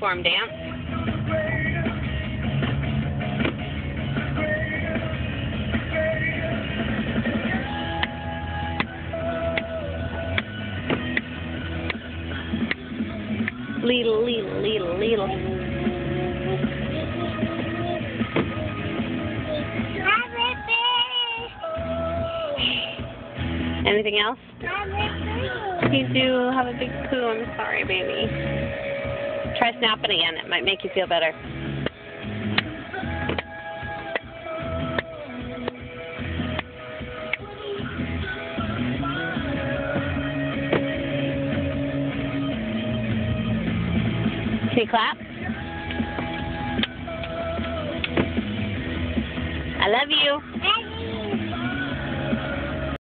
uniform dance. Leedle, leedle, leedle, leedle. Anything else? You do have a big poo. I'm sorry, baby. Try snapping again. It might make you feel better. Can you clap? I love you.